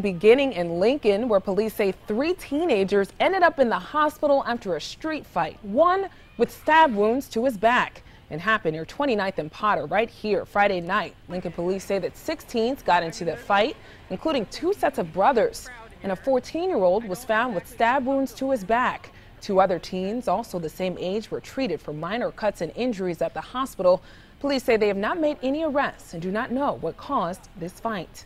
Beginning in Lincoln, where police say three teenagers ended up in the hospital after a street fight, one with stab wounds to his back. It happened near 29th and Potter right here Friday night. Lincoln police say that six teens got into the fight, including two sets of brothers, and a 14-year-old was found with stab wounds to his back. Two other teens, also the same age, were treated for minor cuts and injuries at the hospital. Police say they have not made any arrests and do not know what caused this fight.